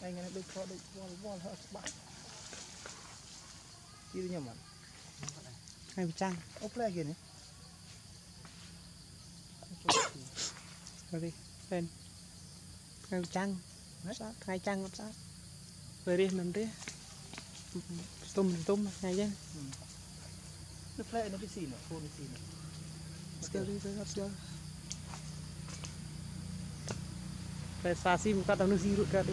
anh em được thọ được vol vol hết bạn đi được nhiều mà. Hai bị trăng ốp lẹ kia này rồi đi lên. Hai trăng sát hai trăng sát. Rồi đi mình đi. Tôm tôm ngay trên ừ. nó lẹ nó bị xì nữa khô nó xì nữa. Let's go đi let's go Pesa sim kata nusi rut kata.